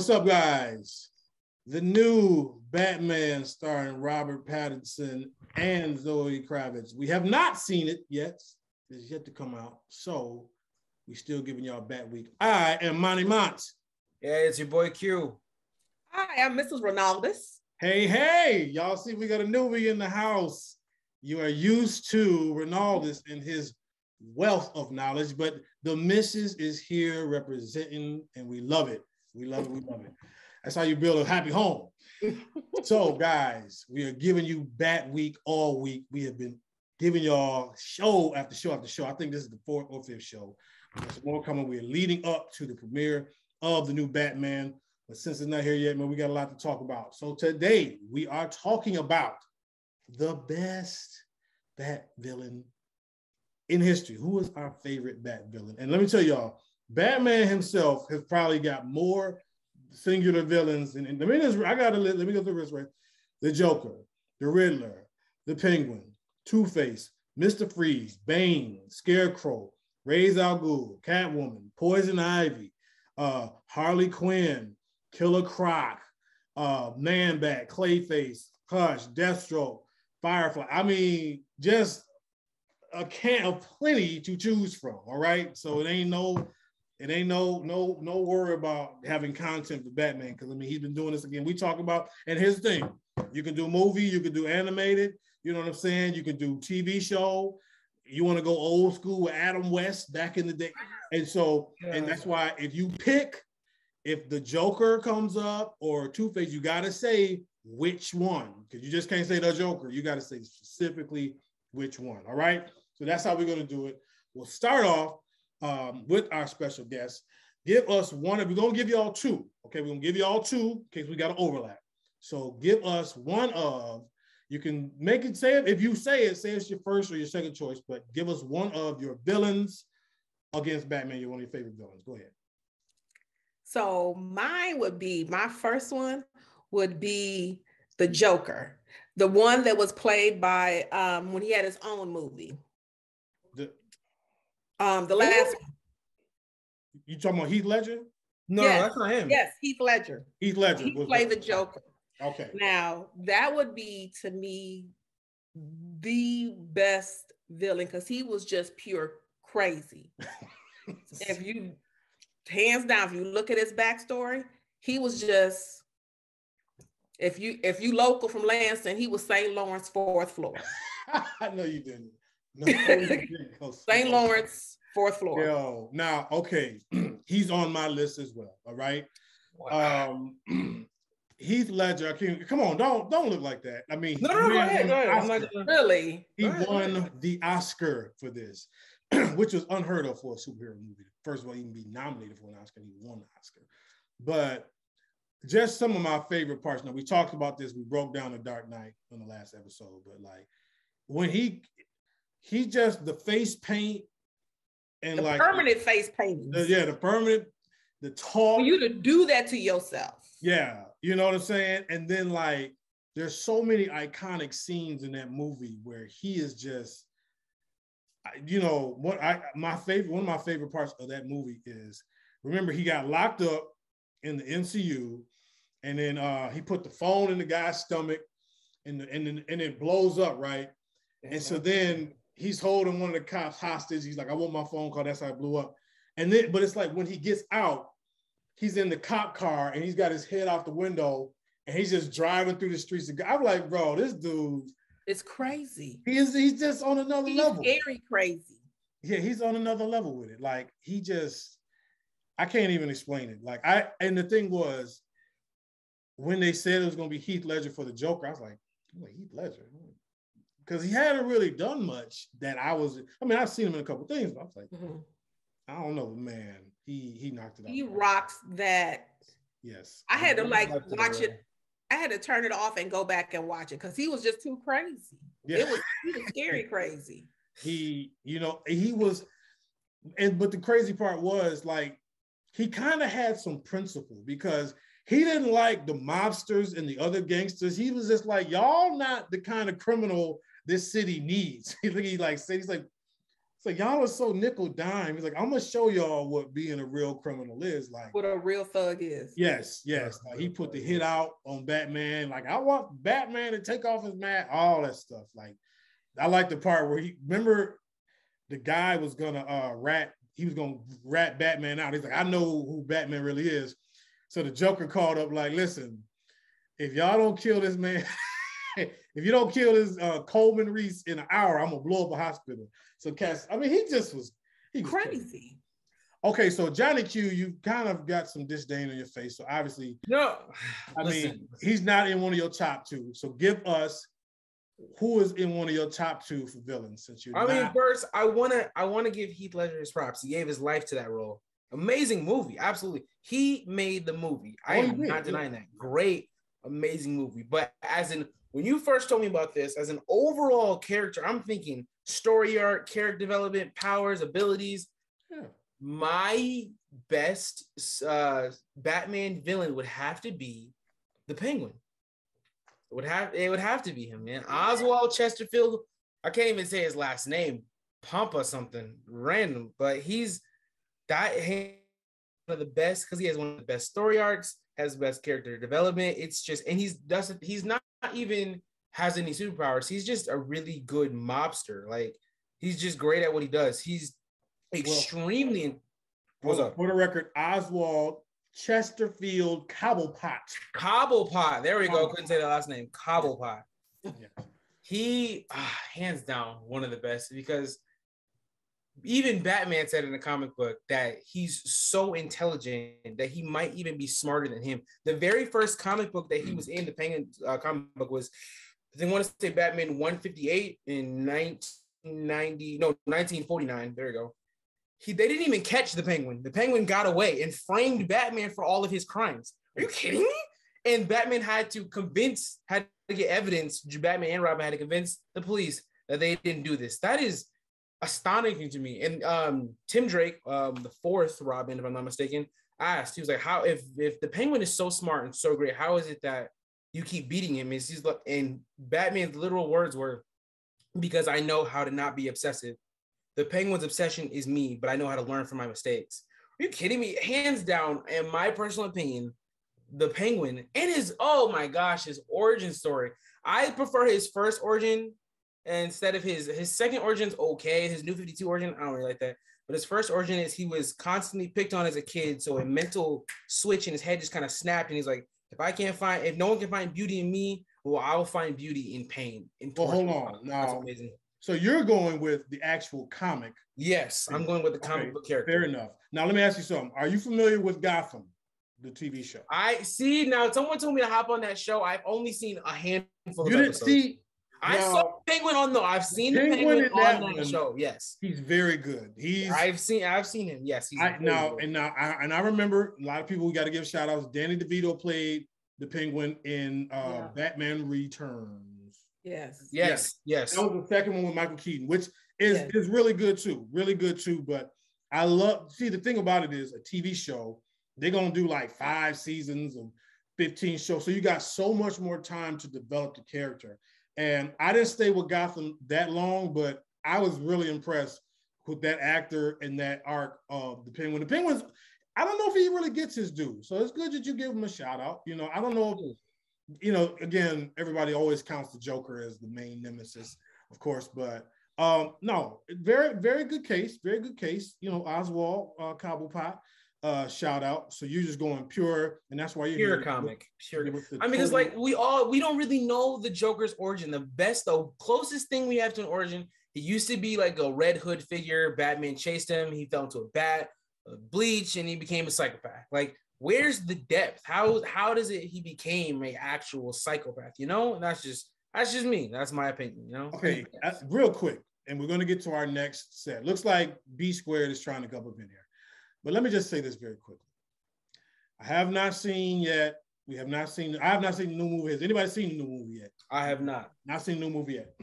What's up, guys? The new Batman starring Robert Pattinson and Zoe Kravitz. We have not seen it yet. It's yet to come out. So we still giving y'all Bat Week. I am Monty Mont. Yeah, it's your boy Q. Hi, I'm Mrs. Ronaldus. Hey, hey, y'all see we got a newbie in the house. You are used to Ronaldus and his wealth of knowledge, but the missus is here representing, and we love it. We love it. We love it. That's how you build a happy home. so, guys, we are giving you Bat Week all week. We have been giving y'all show after show after show. I think this is the fourth or fifth show. There's more coming. We're leading up to the premiere of the new Batman. But since it's not here yet, man, we got a lot to talk about. So today we are talking about the best Bat villain in history. Who is our favorite Bat villain? And let me tell y'all, Batman himself has probably got more singular villains. And, and let me just, I gotta let, let me go through this right. The Joker, the Riddler, the Penguin, Two Face, Mr. Freeze, Bane, Scarecrow, Ra's al Ghul, Catwoman, Poison Ivy, uh, Harley Quinn, Killer Croc, uh, Man Bat, Clayface, Hush, Deathstroke, Firefly. I mean, just a can of plenty to choose from. All right, so it ain't no it ain't no no no worry about having content for Batman because I mean he's been doing this again. We talk about and his thing. You can do movie, you can do animated. You know what I'm saying? You can do TV show. You want to go old school with Adam West back in the day, and so and that's why if you pick, if the Joker comes up or Two Face, you got to say which one because you just can't say the Joker. You got to say specifically which one. All right. So that's how we're going to do it. We'll start off um, with our special guest. Give us one of, we're gonna give you all two. Okay, we're gonna give you all two in case we got to overlap. So give us one of, you can make it say if you say it, say it's your first or your second choice, but give us one of your villains against Batman, you're one of your favorite villains. Go ahead. So mine would be, my first one would be the Joker, the one that was played by um, when he had his own movie. Um, the last. You talking about Heath Ledger? No, yes. that's not him. Yes, Heath Ledger. Heath Ledger. He played the Joker. Okay. Now that would be to me the best villain because he was just pure crazy. if you hands down, if you look at his backstory, he was just if you if you local from Lansing, he was St. Lawrence fourth floor. I know you didn't. No, St. Lawrence, fourth floor. Yo, now, okay, he's on my list as well. All right. Wow. Um, Heath Ledger, I can't come on, don't don't look like that. I mean, no, no, go ahead, go ahead. I'm like, really. He won the Oscar for this, which was unheard of for a superhero movie. First of all, even be nominated for an Oscar, he won the Oscar. But just some of my favorite parts. Now we talked about this. We broke down the Dark Knight on the last episode, but like when he he just the face paint and the like permanent face painting. Yeah, the permanent, the talk. For you to do that to yourself. Yeah, you know what I'm saying? And then like there's so many iconic scenes in that movie where he is just you know what I my favorite one of my favorite parts of that movie is remember he got locked up in the MCU and then uh he put the phone in the guy's stomach and the, and then and it blows up right and so then he's holding one of the cops hostage. He's like, I want my phone call. That's how it blew up. And then, but it's like when he gets out, he's in the cop car and he's got his head out the window and he's just driving through the streets. I'm like, bro, this dude. It's crazy. He is, he's just on another he's level. Very crazy. Yeah, he's on another level with it. Like he just, I can't even explain it. Like I, and the thing was, when they said it was going to be Heath Ledger for the Joker, I was like, Heath Ledger because he hadn't really done much that I was. I mean, I've seen him in a couple things, but I was like, mm-hmm. I don't know, man. He he knocked it out. He rocks that. Yes. I had to like watch it. I had to turn it off and go back and watch it because he was just too crazy. Yeah. It was he was scary crazy. He, you know, he was, and but the crazy part was like he kind of had some principle because he didn't like the mobsters and the other gangsters. He was just like, y'all not the kind of criminal this city needs. he like said, he's like, So y'all are so nickel dime. He's like, I'm gonna show y'all what being a real criminal is like. What a real thug is. Yes, yes. Like he put the hit out on Batman. Like I want Batman to take off his mask, all that stuff. Like I like the part where he remember the guy was gonna uh rat, he was gonna rat Batman out. He's like, I know who Batman really is. So the Joker called up, like, listen, if y'all don't kill this man, if you don't kill this uh, Coleman Reese in an hour, I'm gonna blow up a hospital. So Cass, I mean, he just was he was crazy. crazy. Okay, so Johnny Q, you kind of got some disdain on your face. So obviously, no, I listen, mean, he's not in one of your top two. So give us who is in one of your top two for villains since you. I not- mean, first, I wanna I wanna give Heath Ledger his props. He gave his life to that role. Amazing movie, absolutely. He made the movie. I oh, am not denying that. Great, amazing movie. But as in when you first told me about this, as an overall character, I'm thinking story arc, character development, powers, abilities. Yeah. My best uh, Batman villain would have to be the Penguin. It would have it would have to be him, man. Oswald Chesterfield. I can't even say his last name. Pampa something random, but he's that one of the best because he has one of the best story arcs, has best character development. It's just and he's doesn't he's not even has any superpowers. He's just a really good mobster. Like he's just great at what he does. He's extremely. Well, what's up? For the record, Oswald Chesterfield Cobblepot. Cobblepot. There we go. Couldn't say the last name. Cobblepot. Yeah. He, ah, hands down, one of the best because even Batman said in the comic book that he's so intelligent that he might even be smarter than him. The very first comic book that he was in, the Penguin uh, comic book, was they want to say Batman 158 in 1990, no, 1949. There you go he they didn't even catch the penguin. The penguin got away and framed Batman for all of his crimes. Are you kidding me? And Batman had to convince, had to get evidence. Batman and Robin had to convince the police that they didn't do this. That is astonishing to me. And um, Tim Drake, um, the fourth Robin, if I'm not mistaken, asked, he was like, "How if if the Penguin is so smart and so great, how is it that you keep beating him?" And he's like, and Batman's literal words were, "Because I know how to not be obsessive the Penguins' obsession is me, but I know how to learn from my mistakes. Are you kidding me? Hands down, in my personal opinion, the Penguin and his oh my gosh, his origin story. I prefer his first origin instead of his his second origin's okay. His new 52 origin, I don't really like that. But his first origin is he was constantly picked on as a kid. So a mental switch in his head just kind of snapped. And he's like, if I can't find, if no one can find beauty in me, well, I will find beauty in pain. In well, hold on. Now, amazing. So you're going with the actual comic. Yes, I'm going with the comic okay, book character. Fair enough. Now let me ask you something. Are you familiar with Gotham, the TV show? I see. Now someone told me to hop on that show. I've only seen a handful. You didn't episodes. see. I now, saw Penguin on though. I've seen Penguin, Penguin on that, that one, show. Yes, he's very good. He's. I've seen. I've seen him. Yes, he's. I, now good. and now I, and I remember a lot of people. We got to give shout outs. Danny DeVito played the Penguin in uh, yeah. Batman Returns. Yes. Yes. Yes. That was the second one with Michael Keaton, which is yes. is really good too. Really good too. But I love see the thing about it is a TV show, they're gonna do like five seasons of 15 shows. So you got so much more time to develop the character. And I didn't stay with Gotham that long, but I was really impressed with that actor and that arc of the Penguin. The Penguins, I don't know if he really gets his due. So it's good that you give him a shout out. You know, I don't know you know, again, everybody always counts the Joker as the main nemesis, of course, but um, no, very, very good case, very good case. You know, Oswald uh, Cobblepot, uh, shout out. So you're just going pure, and that's why you're pure comic. Pure. I mean, it's like we all we don't really know the Joker's origin. The best, the closest thing we have to an origin. He used to be like a Red Hood figure. Batman chased him. He fell into a bat, a bleach, and he became a psychopath. Like where's the depth? How how does it he became a actual psychopath? You know, and that's just that's just me. That's my opinion. You know. Okay, real quick, and we're going to get to our next set. Looks like B squared is trying to come up in here, but let me just say this very quickly. I have not seen yet. We have not seen. I have not seen the new movie. Has anybody seen the new movie yet? I have not. Not seen the new movie yet.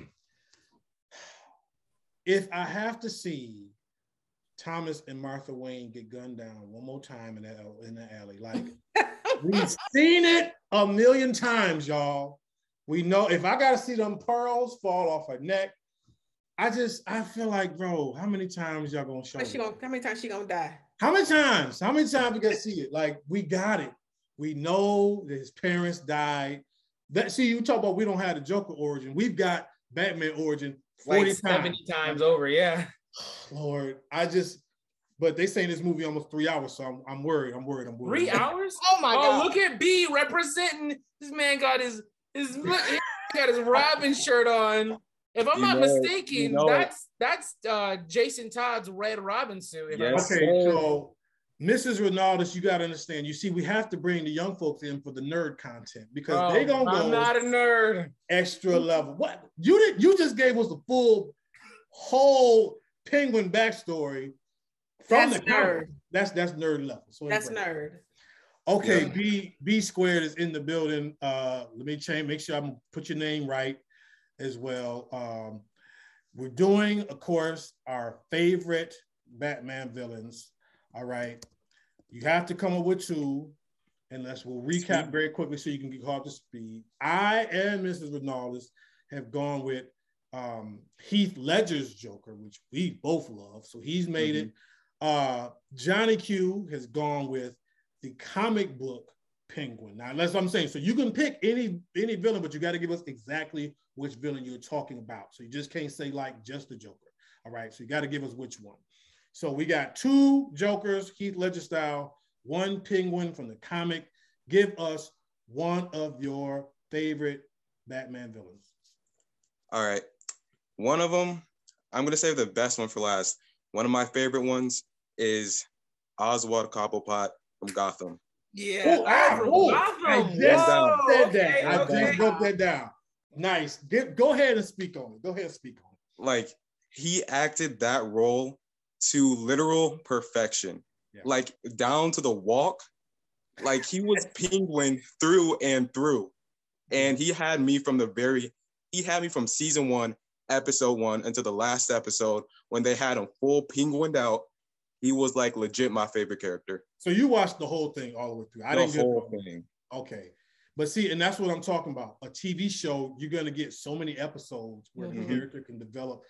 If I have to see Thomas and Martha Wayne get gunned down one more time in that in the alley. Like we've seen it a million times, y'all. We know if I gotta see them pearls fall off her neck, I just I feel like, bro, how many times y'all gonna show? She gonna, how many times she gonna die? How many times? How many times we gotta see it? Like we got it. We know that his parents died. That see, you talk about we don't have the Joker origin. We've got Batman origin 40 like 70 times. times over, yeah. Lord, I just but they saying this movie almost three hours, so I'm, I'm worried. I'm worried. I'm worried. Three hours? oh my oh, god! Look at B representing. This man got his his look, got his Robin shirt on. If I'm you not know, mistaken, you know. that's that's uh, Jason Todd's Red Robin suit. Yes. Okay, so Mrs. Ronaldus, you got to understand. You see, we have to bring the young folks in for the nerd content because oh, they gonna I'm go. not a nerd. Extra level. What you did? You just gave us the full, whole penguin backstory from that's the nerd. That's that's nerd level. So that's nerd. Okay, yeah. B B squared is in the building. Uh, let me change. Make sure I'm put your name right as well. Um, we're doing, of course, our favorite Batman villains. All right, you have to come up with two, unless we'll recap very quickly so you can get caught up to speed. I and Mrs. Ronaldus have gone with um, Heath Ledger's Joker, which we both love. So he's made mm-hmm. it. Uh, Johnny Q has gone with the comic book Penguin. Now, that's what I'm saying. So you can pick any any villain, but you got to give us exactly which villain you're talking about. So you just can't say like just the Joker. All right. So you got to give us which one. So we got two Jokers, Heath Ledger style, one Penguin from the comic. Give us one of your favorite Batman villains. All right. One of them, I'm going to save the best one for last. One of my favorite ones is Oswald Cobblepot from Gotham. Yeah, oh, Gotham. I just Whoa, said that. Okay, I okay. just broke that down. Nice. Get, go ahead and speak on it. Go ahead and speak on it. Like he acted that role to literal perfection. Yeah. Like down to the walk. Like he was penguin through and through. And he had me from the very he had me from season one episode one until the last episode when they had him full penguined out. He was like legit my favorite character. So you watched the whole thing all the way through. I the didn't whole get thing. Okay. But see, and that's what I'm talking about. A TV show, you're gonna get so many episodes where mm-hmm. the character can develop.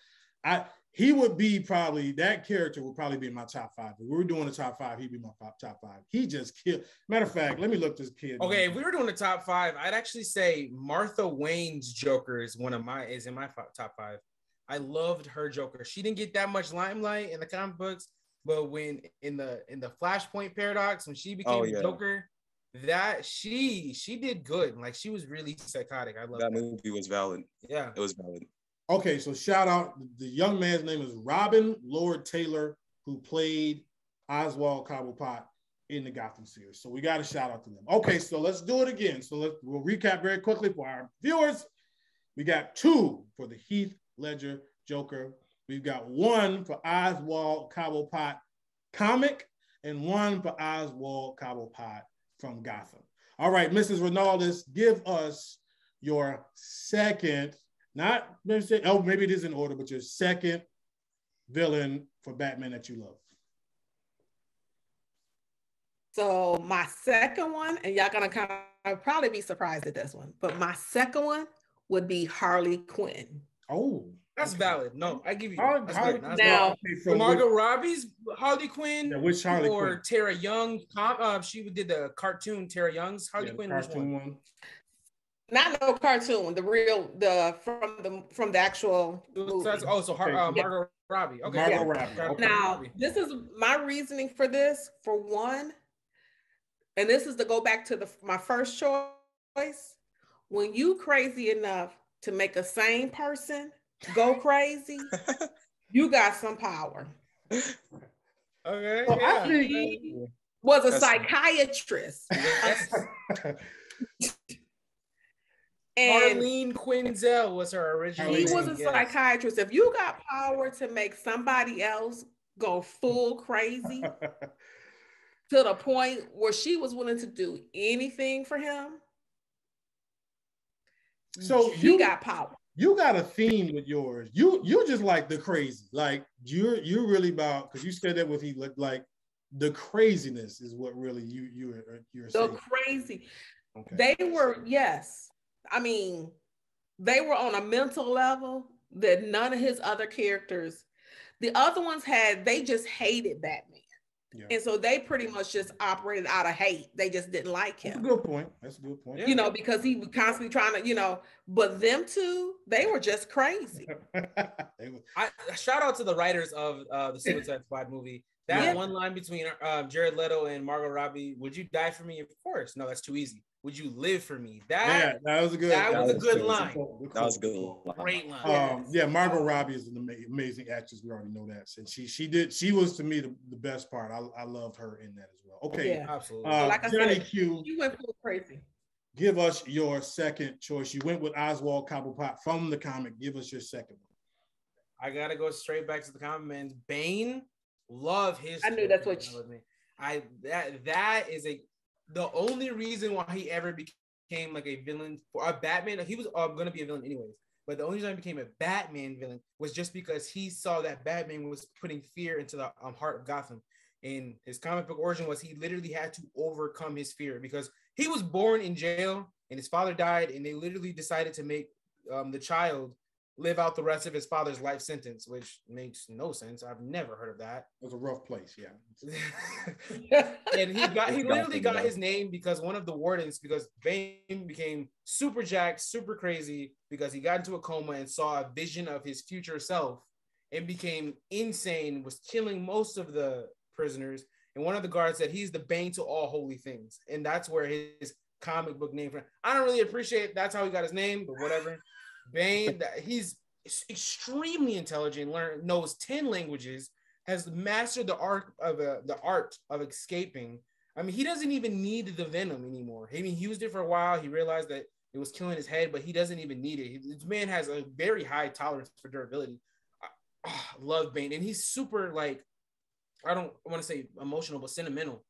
I he would be probably that character would probably be in my top five. If we were doing the top five, he'd be my top five. He just killed. Matter of fact, let me look this kid. Okay, if we were doing the top five, I'd actually say Martha Wayne's Joker is one of my is in my top five. I loved her Joker. She didn't get that much limelight in the comic books, but when in the in the Flashpoint paradox when she became oh, yeah. Joker, that she she did good. Like she was really psychotic. I love that, that movie was valid. Yeah, it was valid. Okay, so shout out the young man's name is Robin Lord Taylor, who played Oswald Cobblepot in the Gotham series. So we got a shout out to them. Okay, so let's do it again. So let's we'll recap very quickly for our viewers. We got two for the Heath Ledger Joker. We've got one for Oswald Cobblepot comic and one for Oswald Cobblepot from Gotham. All right, Mrs. Ronaldus, give us your second, not oh, maybe it is in order, but your second villain for Batman that you love. So my second one, and y'all gonna kind of probably be surprised at this one, but my second one would be Harley Quinn. Oh, that's okay. valid. No, I give you Harley, Harley, that's now okay, Margot Robbie's Harley Quinn, yeah, which Harley or Quinn? Tara Young. Uh, she did the cartoon Tara Young's Harley yeah, Quinn. Cartoon one? one. Not no cartoon. The real the from the from the actual. Movie. Oh, so okay. uh, Margot yeah. Robbie. Okay, Margot yeah. Robbie. Okay. Now this is my reasoning for this. For one, and this is to go back to the my first choice. When you crazy enough to make a sane person go crazy, you got some power. Okay. So yeah. I was a That's psychiatrist. and Harleen Quinzel was her original. He was a yes. psychiatrist. If you got power to make somebody else go full crazy to the point where she was willing to do anything for him, so you got power. You got a theme with yours. You you just like the crazy. Like you're you're really about because you said that with he like the craziness is what really you you are you're the saying. crazy. Okay. They were yes. I mean, they were on a mental level that none of his other characters, the other ones had, they just hated Batman. Yeah. And so they pretty much just operated out of hate. They just didn't like him. That's a good point. That's a good point. You know, because he was constantly trying to, you know, but them two, they were just crazy. I shout out to the writers of uh, the Suicide Squad movie. That yeah. one line between uh, Jared Leto and Margot Robbie, "Would you die for me?" Of course. No, that's too easy. Would you live for me? That yeah, that was a good. That, that was, was, a good line. That was a good line. Great line. Um, yeah, Margot Robbie is an amazing actress. We already know that. And she she did she was to me the, the best part. I, I loved her in that as well. Okay, yeah, absolutely. Uh, like I Johnny said, Q, you went full crazy. Give us your second choice. You went with Oswald Cobblepot from the comic. Give us your second one. I gotta go straight back to the comic man. Bane, love his. I knew that's what you. I that that is a the only reason why he ever became like a villain for a Batman. He was uh, going to be a villain anyways. But the only reason I became a Batman villain was just because he saw that Batman was putting fear into the um, heart of Gotham. And his comic book origin was he literally had to overcome his fear because he was born in jail and his father died, and they literally decided to make um, the child live out the rest of his father's life sentence, which makes no sense. I've never heard of that. It was a rough place, yeah. and he got he literally got his name because one of the wardens, because Bane became super jacked, super crazy, because he got into a coma and saw a vision of his future self and became insane, was killing most of the prisoners. And one of the guards said he's the bane to all holy things. And that's where his comic book name from. I don't really appreciate that's how he got his name, but whatever. Bane, he's extremely intelligent, learn knows 10 languages, has mastered the art of uh, the art of escaping. I mean, he doesn't even need the venom anymore. I mean, he used it for a while. He realized that it was killing his head, but he doesn't even need it. This man has a very high tolerance for durability. I, oh, love Bane, and he's super like I don't want to say emotional, but sentimental.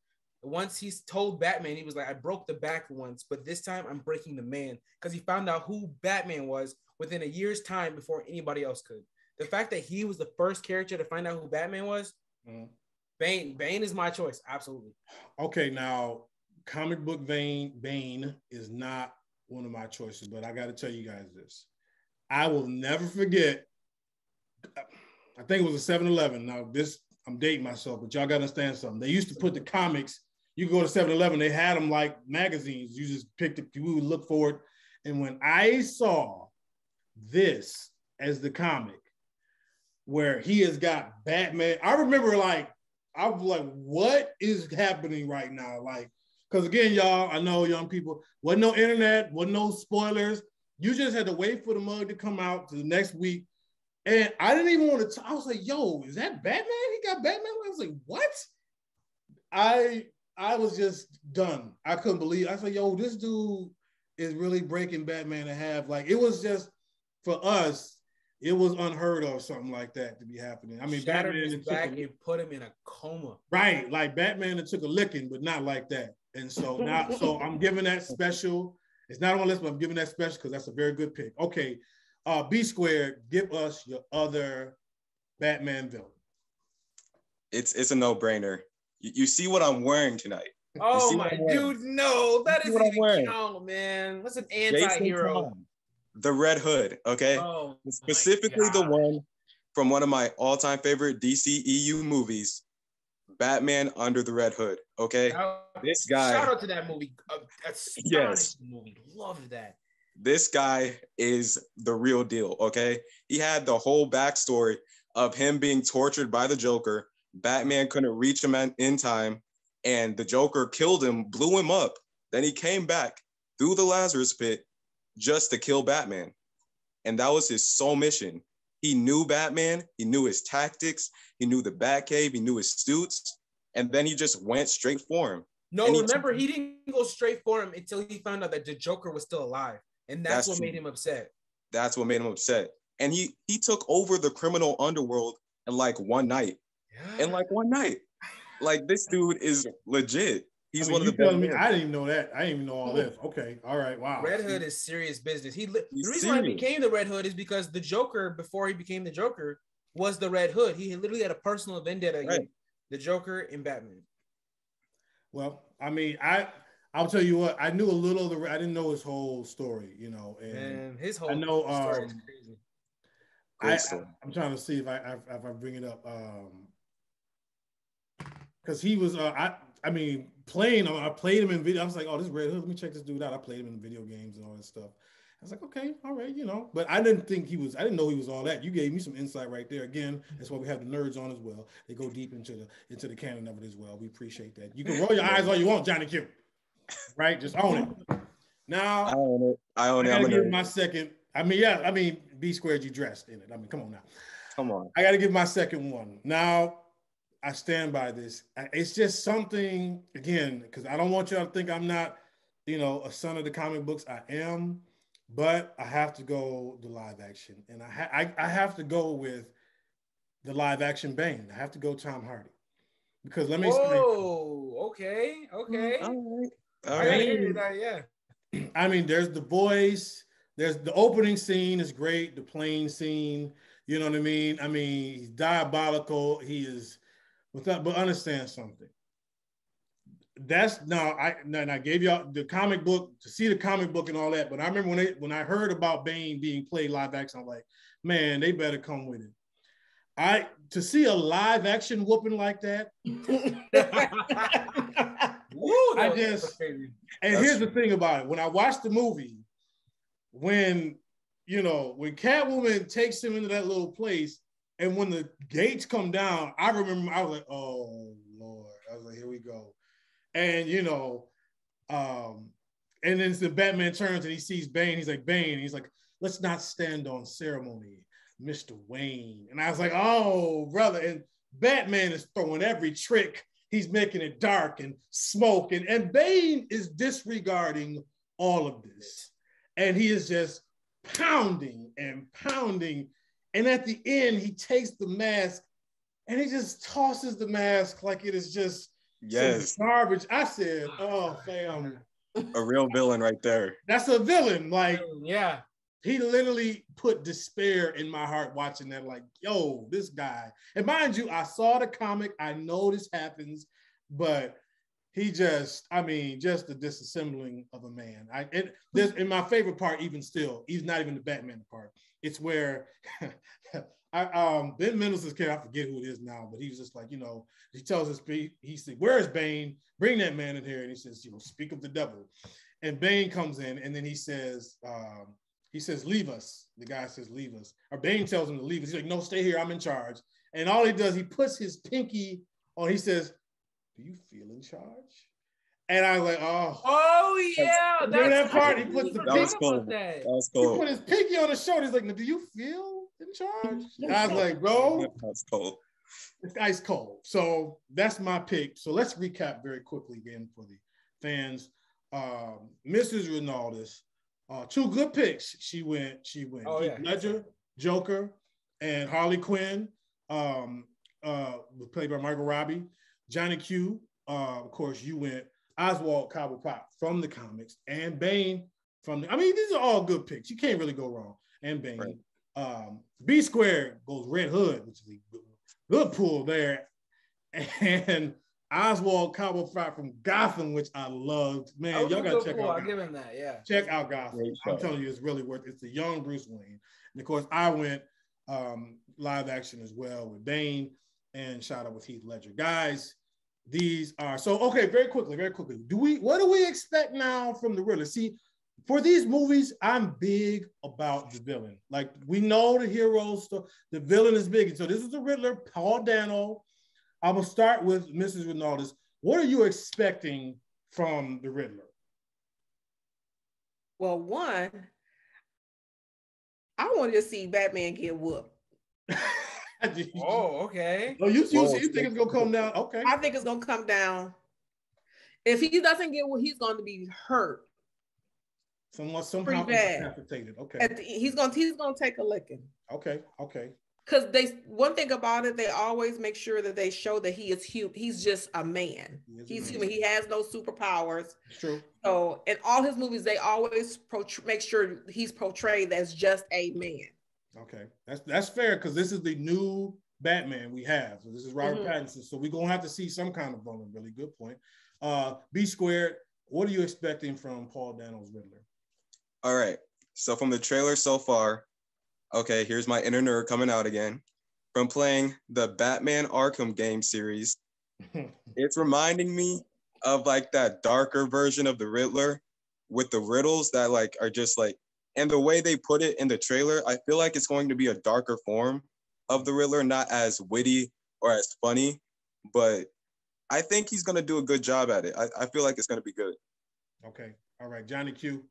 Once he's told Batman, he was like, I broke the back once, but this time I'm breaking the man because he found out who Batman was within a year's time before anybody else could. The fact that he was the first character to find out who Batman was, mm. Bane, Bane is my choice. Absolutely. Okay, now comic book Bane, Bane is not one of my choices, but I got to tell you guys this. I will never forget. I think it was a 7 Eleven. Now, this, I'm dating myself, but y'all got to understand something. They used to put the comics, you go to 7 Eleven, they had them like magazines. You just picked it, you would look for it. And when I saw this as the comic where he has got Batman. I remember like I was like, what is happening right now? Like, because again, y'all, I know young people, wasn't no internet, wasn't no spoilers. You just had to wait for the mug to come out to the next week. And I didn't even want to, I was like, yo, is that Batman? He got Batman? I was like, what? I I was just done. I couldn't believe. I said, yo, this dude is really breaking Batman in half. Like it was just for us, it was unheard of something like that to be happening. I mean, Shattered Batman his back a, and put him in a coma. Right, like Batman and took a licking, but not like that. And so now, so I'm giving that special. It's not on the list, but I'm giving that special because that's a very good pick. Okay, uh, B squared, give us your other Batman villain. It's it's a no brainer. You, you see what I'm wearing tonight. Oh my dude, no, that is what I'm wearing. Count, man. That's an anti-hero the Red Hood, okay? Oh, Specifically the one from one of my all-time favorite DCEU movies, Batman Under the Red Hood, okay? this guy Shout out to that movie. Yes. movie. Love that. This guy is the real deal, okay? He had the whole backstory of him being tortured by the Joker. Batman couldn't reach him in time, and the Joker killed him, blew him up. Then he came back through the Lazarus pit just to kill Batman. And that was his sole mission. He knew Batman, he knew his tactics, he knew the Batcave, he knew his suits, and then he just went straight for him. No, he remember, t- he didn't go straight for him until he found out that the Joker was still alive. And that's, that's what true. made him upset. That's what made him upset. And he he took over the criminal underworld in like one night. Yeah. In like one night. Like this dude is legit. He's I mean, one of the telling me I didn't even know that. I didn't even know all this. Okay, all right, wow. Red Hood is serious business. He the reason why he became the Red Hood is because the Joker before he became the Joker was the Red Hood. He literally had a personal vendetta right. against the Joker and Batman. Well, I mean, I I'll tell you what. I knew a little of the. I didn't know his whole story. You know, and Man, his whole I know. Um, Great I, story. I, am trying to see if I if I bring it up. Um, because he was uh, I I mean playing I played him in video. I was like, oh, this is Red Hood. Let me check this dude out. I played him in video games and all that stuff. I was like, okay, all right, you know, but I didn't think he was, I didn't know he was all that. You gave me some insight right there. Again, that's why we have the nerds on as well. They go deep into the into the canon of it as well. We appreciate that. You can roll your eyes all you want, Johnny Q. Right? Just own it. Now I own it. I own I it. I'm give my second. I mean, yeah, I mean, B squared you dressed in it. I mean, come on now. Come on. I gotta give my second one. Now I stand by this. It's just something again, because I don't want y'all to think I'm not, you know, a son of the comic books. I am but I have to go the live action, and I, ha- I, I have to go with the live action Bane. I have to go Tom Hardy because let me. Oh, okay, okay. All right, all right. I hear that, yeah. I mean, there's the voice. There's the opening scene is great. The plane scene, you know what I mean. I mean, he's diabolical. He is, without, but understand something that's now I and I gave y'all the comic book to see the comic book and all that. But I remember when they when I heard about Bane being played live action, I'm like, man, they better come with it. I to see a live action whooping like that. Woo, I just and that's here's the thing about it. When I watched the movie, when you know, when Catwoman takes him into that little place, and when the gates come down, I remember I was like, oh Lord. I was like, here we go and you know, um, and then the Batman turns and he sees Bane. He's like, Bane. He's like, let's not stand on ceremony, Mr. Wayne. And I was like, oh, brother. And Batman is throwing every trick. He's making it dark and smoke. And, and Bane is disregarding all of this. And he is just pounding and pounding. And at the end, he takes the mask and he just tosses the mask like it is just Yes. garbage. I said, oh fam. A real villain right there. That's a villain. Like, yeah. He literally put despair in my heart watching that. Like, yo, this guy. And mind you, I saw the comic. I know this happens, but he just, I mean, just the disassembling of a man. I and there's in my favorite part, even still, he's not even the Batman part. It's where I, um, Ben Mendelsohn's character, I forget who it is now, but he was just like, you know, he tells us, he said, Where's Bane? Bring that man in here. And he says, you know, speak of the devil. And Bane comes in and then he says, um, he says, leave us. The guy says, leave us. Or Bane tells him to leave us. He's like, no, stay here. I'm in charge. And all he does, he puts his pinky on, he says, do you feel in charge? And I was like, oh. Oh, yeah. Remember that part? He puts the that pinky. Was cool. That. that was cool. He put his pinky on his shoulder. He's like, do you feel in charge? And I was like, bro. That's cold. It's ice cold. So that's my pick. So let's recap very quickly again for the fans. Um, Mrs. Ronaldus, uh, two good picks. She went, she went oh, yeah. Ledger, Joker, and Harley Quinn, um, uh, played by Margot Robbie. Johnny Q, uh, of course, you went Oswald Cobblepot from the comics, and Bane from the. I mean, these are all good picks. You can't really go wrong. And Bane. Right. Um, B Square goes Red Hood, which is a good pull there. And Oswald Cobblepot from Gotham, which I loved. Man, y'all gotta check pull. out. I'll give him that. Yeah. Check out Gotham. I'm telling you, it's really worth. It. It's the young Bruce Wayne, and of course, I went um, live action as well with Bane, and shout out with Heath Ledger, guys. These are so okay. Very quickly, very quickly. Do we? What do we expect now from the Riddler? See, for these movies, I'm big about the villain. Like we know the heroes, the villain is big. And So this is the Riddler, Paul Dano. I will start with Mrs. Ronaldus. What are you expecting from the Riddler? Well, one, I want to see Batman get whooped. oh, okay. Oh, you, you, you think it's gonna come down? Okay. I think it's gonna come down. If he doesn't get what he's going to be hurt. Somewhat somehow incapacitated. Okay. The, he's gonna he's gonna take a licking. Okay. Okay. Because they one thing about it, they always make sure that they show that he is human. He's just a man. He he's man. human. He has no superpowers. It's true. So in all his movies, they always make sure he's portrayed as just a man. Okay, that's that's fair because this is the new Batman we have. So this is Robert mm-hmm. Pattinson. So we're gonna have to see some kind of vulnerability. Good point. Uh, B squared. What are you expecting from Paul Dano's Riddler? All right. So from the trailer so far, Okay, here's my inner nerd coming out again. From playing the Batman Arkham game series, it's reminding me of like that darker version of the Riddler with the riddles that like are just like and the way they put it in the trailer, I feel like it's going to be a darker form of the Riddler, not as witty or as funny, but I think he's gonna do a good job at it. I, I feel like it's gonna be good. Okay. All right, Johnny Q.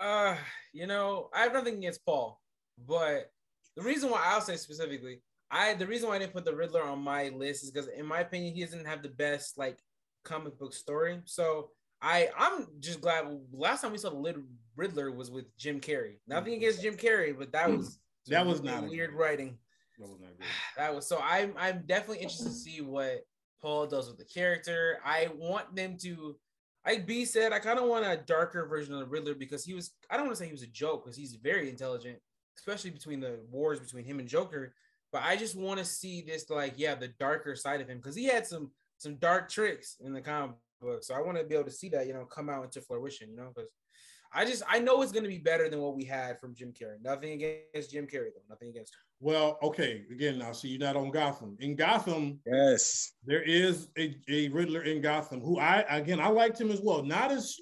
Uh, you know, I have nothing against Paul, but the reason why I'll say specifically, I the reason why I didn't put the Riddler on my list is because in my opinion, he doesn't have the best like comic book story. So I I'm just glad last time we saw the Riddler was with Jim Carrey. Nothing mm, against Jim Carrey, but that mm. was that was not weird writing. That was not good. That was so I'm I'm definitely interested to mm. see what Paul does with the character. I want them to like B said, I kind of want a darker version of the Riddler because he was I don't want to say he was a joke because he's very intelligent, especially between the wars between him and Joker. But I just want to see this like yeah, the darker side of him because he had some some dark tricks in the comic book. So I want to be able to see that, you know, come out into fruition, you know, because I just I know it's gonna be better than what we had from Jim Carrey. Nothing against Jim Carrey though. Nothing against him. Well, okay. Again, now see you're not on Gotham. In Gotham, yes, there is a, a Riddler in Gotham who I again I liked him as well. Not as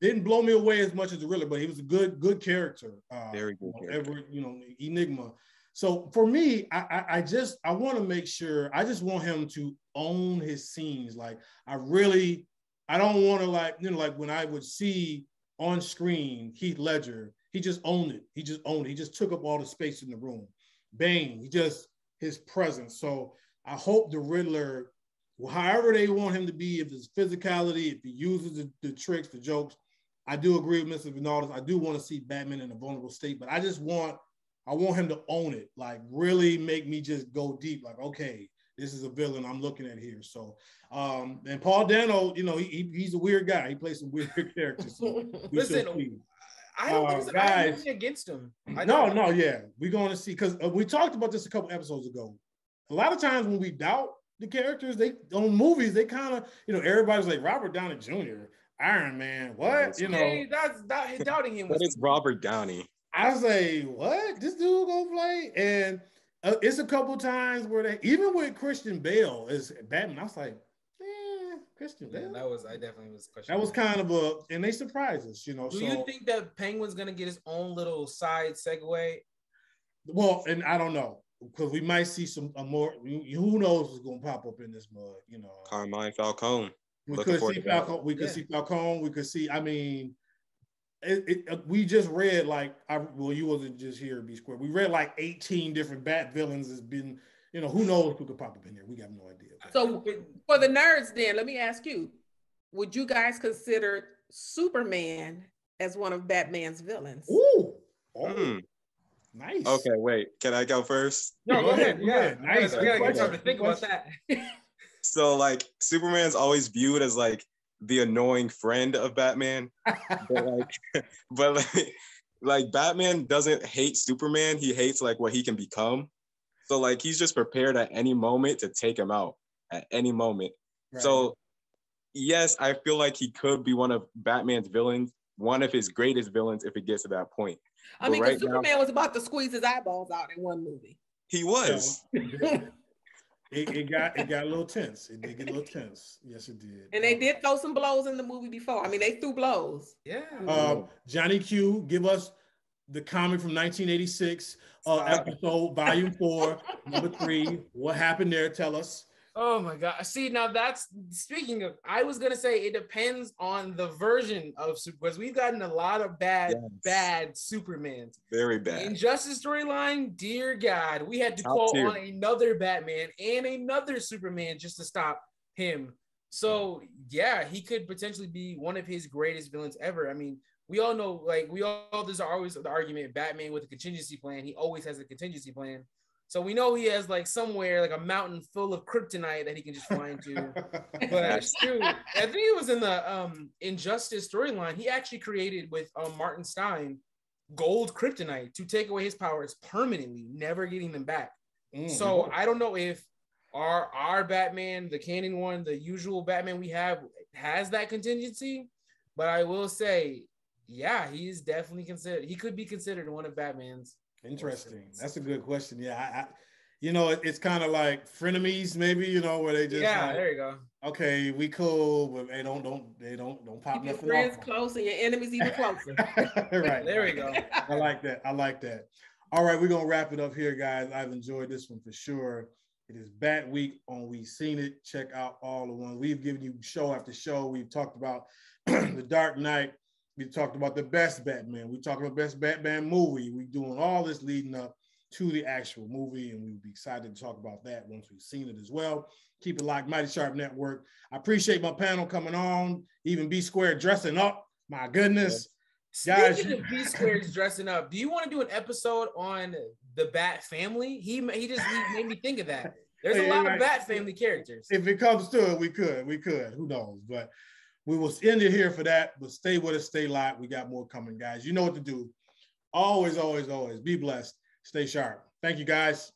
didn't blow me away as much as the Riddler, but he was a good good character. Uh, Very good. You know, Everett, you know, Enigma. So for me, I, I, I just I want to make sure I just want him to own his scenes. Like I really I don't want to like you know like when I would see on screen Heath Ledger, he just owned it. He just owned it. He just took up all the space in the room. Bane, he just his presence. So I hope the Riddler, however they want him to be, if it's physicality, if he uses the, the tricks, the jokes, I do agree with Mr. Vinaldis. I do want to see Batman in a vulnerable state, but I just want I want him to own it, like really make me just go deep. Like, okay, this is a villain I'm looking at here. So, um, and Paul Dano, you know, he, he's a weird guy. He plays some weird characters. So Listen, I don't uh, think guys, against him. I no, no, yeah, we're going to see because uh, we talked about this a couple episodes ago. A lot of times when we doubt the characters, they on movies they kind of, you know, everybody's like Robert Downey Jr., Iron Man, what, you know, hey, that's that, doubting him. what is Robert Downey? I say, what this dude gonna play? And uh, it's a couple times where they even with Christian Bale as Batman, I was like, eh, Christian yeah, Bale. That was I definitely was Christian That was kind of a and they surprised us, you know. Do so, you think that Penguin's gonna get his own little side segue? Well, and I don't know because we might see some a more. Who knows what's gonna pop up in this mud? You know, Carmine Falcone. We Looking could see Falcone. We could yeah. see Falcone. We could see. I mean, it, it, uh, we just read like I well you wasn't just here B squared. We read like 18 different bat villains has been you know who knows who could pop up in there. We got no idea. So for the nerds, then let me ask you: Would you guys consider Superman as one of Batman's villains? Ooh, oh, mm. nice. Okay, wait. Can I go first? No, go ahead. Yeah, nice. I gotta get time to think about that. so like Superman's always viewed as like the annoying friend of Batman. but like, but like, like Batman doesn't hate Superman. He hates like what he can become. So like he's just prepared at any moment to take him out at any moment. Right. So yes, I feel like he could be one of Batman's villains, one of his greatest villains if it gets to that point. I but mean, right Superman now, was about to squeeze his eyeballs out in one movie. He was. it, it, got it got a little tense. It did get a little tense. Yes, it did. And they did throw some blows in the movie before. I mean, they threw blows. Yeah. Um, Johnny Q, give us the comic from 1986, uh, episode volume four, number three. What happened there? Tell us. Oh my god! See now that's speaking of. I was gonna say it depends on the version of super because we've gotten a lot of bad, yes. bad Supermans. Very bad. Injustice storyline, dear God, we had to Top call tier. on another Batman and another Superman just to stop him. So yeah, he could potentially be one of his greatest villains ever. I mean, we all know, like we all there's always the argument Batman with a contingency plan. He always has a contingency plan. So we know he has like somewhere like a mountain full of kryptonite that he can just fly into. but. I think it was in the um Injustice storyline. He actually created with um, Martin Stein gold kryptonite to take away his powers permanently, never getting them back. Mm-hmm. So I don't know if our our Batman, the canon one, the usual Batman we have, has that contingency. But I will say, yeah, he's definitely considered. He could be considered one of Batman's Interesting. That's a good question. Yeah, I, I you know, it, it's kind of like frenemies, maybe. You know, where they just yeah. Like, there you go. Okay, we cool, but they don't don't they don't don't pop Keep your nothing friends off. close and your enemies even closer. right. There we go. I like that. I like that. All right, we're gonna wrap it up here, guys. I've enjoyed this one for sure. It is Bat Week on We Scene It. Check out all the ones we've given you show after show. We've talked about the Dark Knight. We talked about the best Batman. We talked about the best Batman movie. We're doing all this leading up to the actual movie, and we'll be excited to talk about that once we've seen it as well. Keep it locked, My-T-Sharp Network. I appreciate my panel coming on, even B squared dressing up. My goodness. Guys, Speaking of B squared's dressing up, do you want to do an episode on the Bat family? He he just he made me think of that. There's a lot of Bat family characters. If it comes to it, we could, we could. Who knows? But we will end it here for that. But stay with us, stay locked. We got more coming, guys. You know what to do. Always, always, always be blessed. Stay sharp. Thank you, guys.